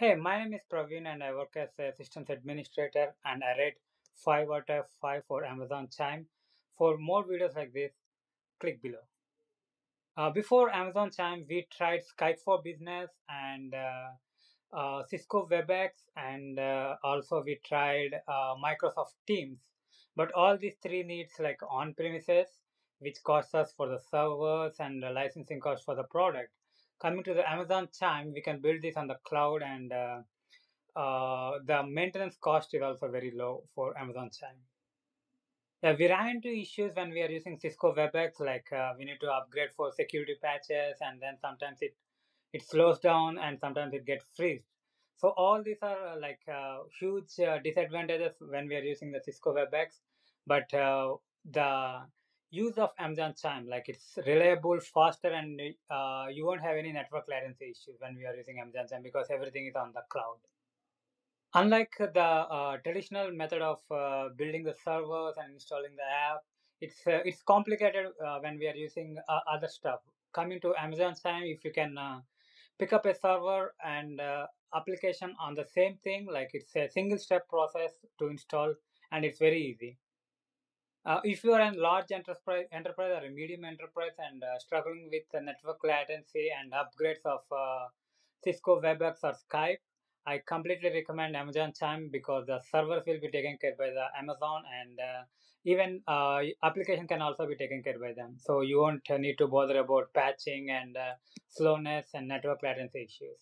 Hey, my name is Praveen and I work as a systems administrator and I rate 5 out of 5 for Amazon Chime. For more videos like this, click below. Uh, before Amazon Chime, we tried Skype for Business and uh, uh, Cisco WebEx and uh, also we tried uh, Microsoft Teams. But all these three needs like on-premises, which costs us for the servers and the licensing cost for the product coming to the Amazon Chime, we can build this on the cloud and uh, uh, the maintenance cost is also very low for Amazon Chime. Yeah, we ran into issues when we are using Cisco WebEx, like uh, we need to upgrade for security patches and then sometimes it, it slows down and sometimes it gets freeze. So all these are uh, like uh, huge uh, disadvantages when we are using the Cisco WebEx, but the use of Amazon Chime, like it's reliable, faster, and uh, you won't have any network latency issues when we are using Amazon Chime because everything is on the cloud. Unlike the uh, traditional method of uh, building the servers and installing the app, it's uh, it's complicated uh, when we are using uh, other stuff. Coming to Amazon Chime, if you can pick up a server and application on the same thing, like it's a single step process to install, and it's very easy. Uh, if you are a large enterprise, enterprise or a medium enterprise and uh, struggling with the network latency and upgrades of uh, Cisco WebEx or Skype, I completely recommend Amazon Chime because the servers will be taken care by the Amazon and uh, even uh, application can also be taken care by them. So you won't need to bother about patching and uh, slowness and network latency issues.